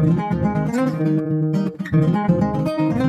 Thank you.